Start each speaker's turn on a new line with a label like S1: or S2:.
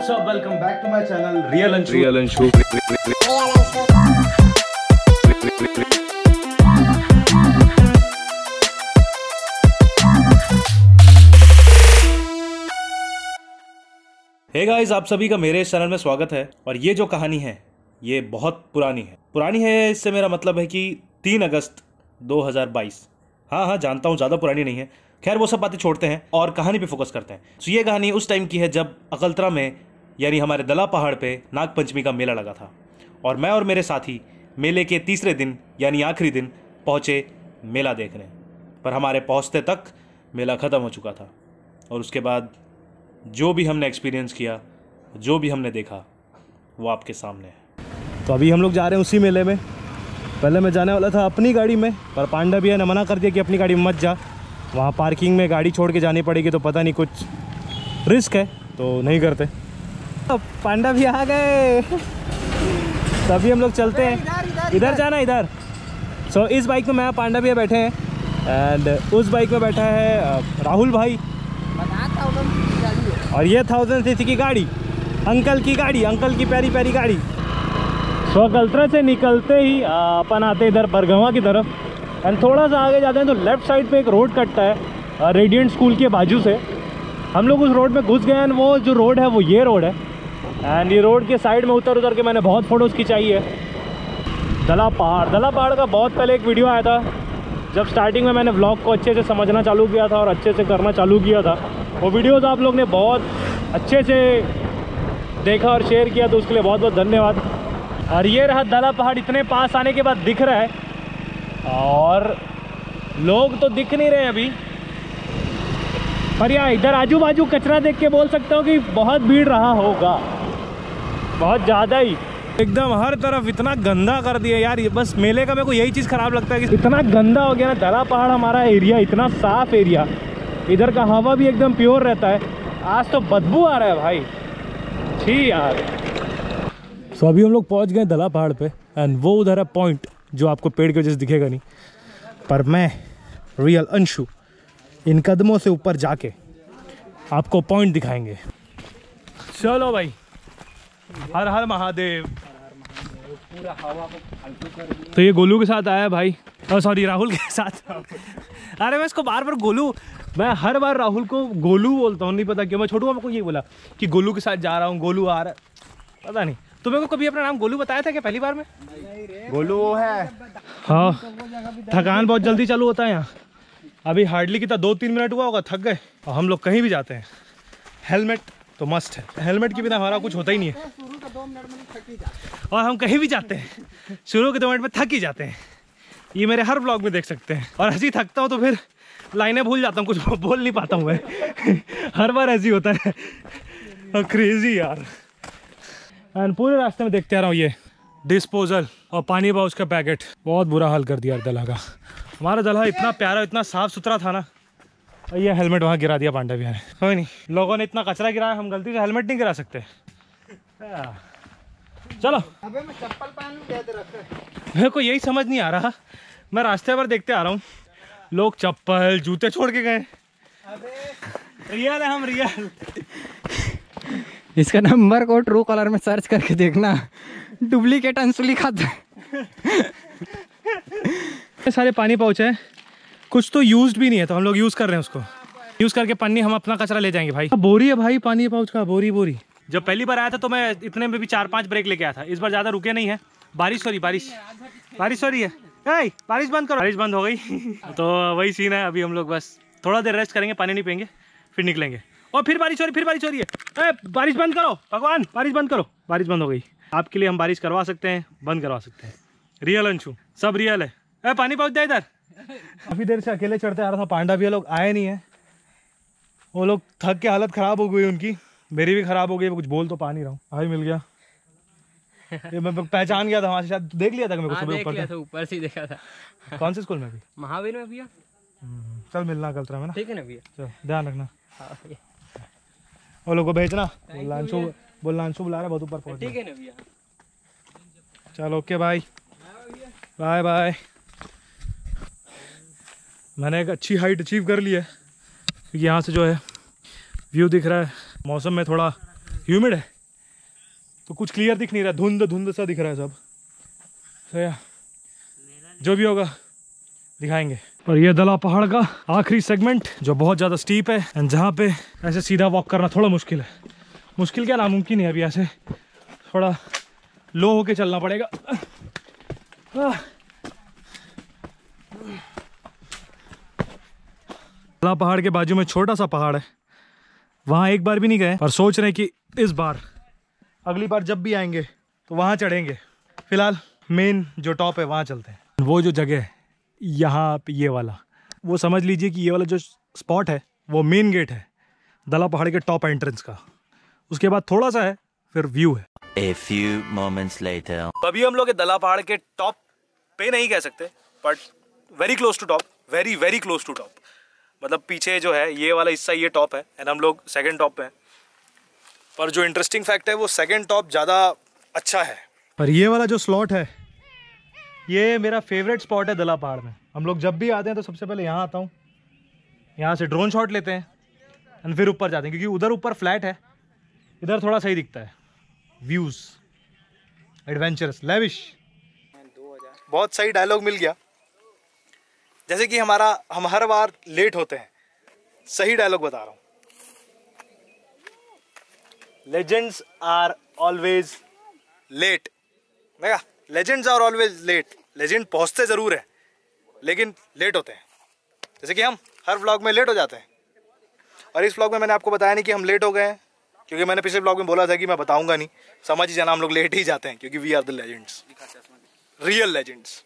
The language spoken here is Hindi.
S1: What's up? Welcome back to my channel Real and
S2: Real and True.
S1: Hey guys आप सभी का मेरे इस चैनल में स्वागत है। और ये जो कहानी है ये बहुत पुरानी है। पुरानी है इससे मेरा मतलब है कि 3 अगस्त 2022 हाँ हाँ जानता हूँ ज़्यादा पुरानी नहीं है। खैर वो सब बातें छोड़ते हैं और कहानी पे फोकस करते हैं। तो ये कहानी उस टाइम की है जब अकलतरा में यानी हमारे दला पहाड़ पे नागपंचमी का मेला लगा था। और मैं और मेरे साथी मेले के तीसरे दिन, यानी आखिरी दिन, पहुँचे मेला देखने। पर हमारे पहुँचते तक मेला ख़त्म हो चुका था। और उसके बाद जो भी हमने एक्सपीरियंस किया, जो भी हमने देखा, वो आपके सामने है। तो अभी हम लोग जा रहे हैं उसी मेले में। पहले मैं जाने वाला था अपनी गाड़ी में, पर पांडा भैया ने मना कर दिया कि अपनी गाड़ी में मत जा। वहाँ पार्किंग में गाड़ी छोड़ के जानी पड़ेगी तो पता नहीं कुछ रिस्क है तो नहीं करते। पांडा भी आ गए। तभी हम लोग चलते हैं। इधर जाना इधर। सो इस बाइक में मैं पांडा भैया बैठे हैं। एंड उस बाइक में बैठा है राहुल भाई। और ये थाउज़ेंड सी की गाड़ी। अंकल की गाड़ी अंकल की प्यारी प्यारी गाड़ी। सो कल्तरा से निकलते ही अपन आते इधर बरगवा की तरफ़। एंड थोड़ा सा आगे जाते हैं तो लेफ़्ट साइड पे एक रोड कटता है रेडियंट स्कूल के बाजू से। हम लोग उस रोड में घुस गए एंड वो जो रोड है वो ये रोड है। एंड ये रोड के साइड में उतर उतर के मैंने बहुत फ़ोटोज़ खिंचाई है। दला पहाड़। दला पहाड़ का बहुत पहले एक वीडियो आया था, जब स्टार्टिंग में मैंने व्लॉग को अच्छे से समझना चालू किया था और अच्छे से करना चालू किया था। वो वीडियोज़ आप लोग ने बहुत अच्छे से देखा और शेयर किया तो उसके लिए बहुत बहुत धन्यवाद। और ये रहा दला पहाड़। इतने पास आने के बाद दिख रहा है। और लोग तो दिख नहीं रहे अभी। पर यहाँ इधर आजू बाजू कचरा देख के बोल सकता हूँ कि बहुत भीड़ रहा होगा। बहुत ज़्यादा ही। एकदम हर तरफ़ इतना गंदा कर दिया यार ये बस मेले का मेरे को यही चीज़ ख़राब लगता है कि इतना गंदा हो गया ना दला पहाड़ हमारा एरिया इतना साफ़ एरिया। इधर का हवा भी एकदम प्योर रहता है। आज तो बदबू आ रहा है भाई। छी यार। सो अभी हम लोग पहुँच गए दला पहाड़ पे एंड वो उधर है पॉइंट जो आपको पेड़ की वजह से दिखेगा नहीं। पर मैं रियल अंशु इन कदमों से ऊपर जाके आपको पॉइंट दिखाएँगे। चलो भाई। हर हर महादेव। तो ये गोलू के साथ आया भाई। और सॉरी राहुल के साथ। अरे मैं इसको बार बार गोलू मैं हर बार राहुल को गोलू बोलता हूँ नहीं पता क्यों। मैं छोटू मामा को ये बोला कि गोलू के साथ जा रहा हूँ गोलू आ रहा है। पता नहीं। तुम्हें को कभी अपना नाम गोलू बताया था क्या पहली बार में?
S2: गोलू वो है।
S1: हाँ थकान बहुत जल्दी चालू होता है यहाँ। अभी हार्डली कितना दो तीन मिनट हुआ होगा थक गए। और हम लोग कहीं भी जाते हैं। हेलमेट तो मस्ट है। हेलमेट के बिना हमारा कुछ होता ही नहीं है। और हम कहीं भी जाते हैं, शुरू के दो मिनट में थक ही जाते हैं। ये मेरे हर ब्लॉग में देख सकते हैं। और ऐसे ही थकता हूँ तो फिर लाइनें भूल जाता हूँ, कुछ बोल नहीं पाता हूँ मैं। हर बार ऐसे ही होता है। और क्रेजी यार। एंड पूरे रास्ते में देखते आ रहा हूँ ये डिस्पोजल और पानी बाउस का पैकेट बहुत बुरा हाल कर दिया यार दलहा का। हमारा दलहा इतना प्यारा, इतना साफ़ सुथरा था ना। ये हेलमेट वहाँ गिरा दिया पांडा भैया ने। कोई नहीं। लोगों ने इतना कचरा गिराया हम गलती से हेलमेट नहीं गिरा सकते। चलो।
S3: अबे मैं चप्पल पहन लूँ क्या तेरा
S1: मेरे को यही समझ नहीं आ रहा। मैं रास्ते पर देखते आ रहा हूँ। लोग चप्पल जूते छोड़ के गए। रियल है हम रियल।
S3: इसका नंबर को ट्रू कलर में सर्च करके देखना। डुप्लीकेट अंशु लिखा
S1: सारे पानी पाउच है। कुछ तो यूज़ भी नहीं है तो हम लोग यूज़ कर रहे हैं उसको। यूज़ करके पन्नी हम अपना कचरा ले जाएँगे भाई। बोरी है भाई पानी पाउच का बोरी बोरी। जब पहली बार आया था तो मैं इतने में भी चार पाँच ब्रेक लेके आया था। इस बार ज़्यादा रुके नहीं है। बारिश हो रही बारिश। बारिश हो रही है। बारिश बंद करो। बारिश बंद हो गई। तो वही सीन है अभी हम लोग बस थोड़ा देर रेस्ट करेंगे पानी नहीं पियेंगे फिर निकलेंगे। और फिर बारिश हो रही फिर बारिश हो रही है। बारिश बंद करो भगवान बारिश बंद करो। बारिश बंद हो गई। आपके लिए हम बारिश करवा सकते हैं बंद करवा सकते हैं। रियल अंशु सब रियल है। ए, पानी पहुँच जाए इधर। काफ़ी देर से अकेले चढ़ते आ रहा था पांडा भी लोग आए नहीं है। वो लोग थक के हालत ख़राब हो गई उनकी मेरी भी ख़राब हो गई कुछ बोल तो पा नहीं रहा हूँ। भाई मिल गया। ये मैं पहचान गया था वहाँ से शायद देख लिया था मेरे को
S4: हाँ
S1: सुबह ऊपर
S4: ऊपर से देखा था।
S1: कौन से स्कूल में भी
S4: महावीर में भैया।
S1: चल मिलना कल तरह में ना?
S4: ठीक है ना भैया।
S1: चल ध्यान रखना।
S4: हाँ
S1: वो लोग को भेजना। बोलना अंशु बुला रहा बहुत ऊपर पहुँच
S4: ठीक है ना भैया।
S1: चलो ओके बाय। Bye bye. मैंने एक अच्छी हाइट अचीव कर ली है। क्योंकि यहाँ से जो है व्यू दिख रहा है। मौसम में थोड़ा ह्यूमिड है। तो कुछ क्लियर दिख नहीं रहा, धुंध धुंध सा दिख रहा है सब। तो या जो भी होगा, दिखाएँगे। और ये दला पहाड़ का आखिरी सेगमेंट जो बहुत ज़्यादा स्टीप है। एंड जहाँ पे ऐसे सीधा वॉक करना थोड़ा मुश्किल है। मुश्किल क्या? नामुमकिन है अभी ऐसे। थोड़ा लो होके चलना पड़ेगा। दला पहाड़ के बाजू में छोटा सा पहाड़ है। वहाँ एक बार भी नहीं गए पर सोच रहे हैं कि इस बार अगली बार जब भी आएँगे तो वहाँ चढ़ेंगे। फ़िलहाल मेन जो टॉप है वहाँ चलते हैं। वो जो जगह है यहाँ पे ये वाला। वो समझ लीजिए कि ये वाला जो स्पॉट है वो मेन गेट है। दला पहाड़ के टॉप एंट्रेंस का। उसके बाद थोड़ा सा है फिर व्यू है।
S5: A few moments later.
S1: अभी हम लोग दला पहाड़ के टॉप पे नहीं कह सकते but very close to top very very close to top मतलब पीछे जो है ये वाला हिस्सा ये टॉप है एंड हम लोग सेकंड टॉप पे हैं। पर जो इंटरेस्टिंग फैक्ट है वो सेकंड टॉप ज़्यादा अच्छा है। पर ये वाला जो स्लॉट है ये मेरा फेवरेट स्पॉट है दला पहाड़ में। हम लोग जब भी आते हैं तो सबसे पहले यहाँ आता हूँ। यहाँ से ड्रोन शॉट लेते हैं एंड फिर ऊपर जाते हैं क्योंकि उधर ऊपर फ्लैट है। इधर थोड़ा सही दिखता है। व्यूज़ एडवेंचरस लेविश बहुत सही डायलॉग मिल गया। जैसे कि हमारा हम हर बार लेट होते हैं। सही डायलॉग बता रहा हूँ। लेजेंड्स आर ऑलवेज लेट मैं legends are always late legend पहुँचते ज़रूर है लेकिन लेट होते हैं। जैसे कि हम हर व्लॉग में लेट हो जाते हैं। और इस व्लॉग में मैंने आपको बताया नहीं कि हम लेट हो गए हैं क्योंकि मैंने पिछले ब्लॉग में बोला था कि मैं बताऊँगा नहीं। समझ ही जाना हम लोग लेट ही जाते हैं क्योंकि we are the legends real legends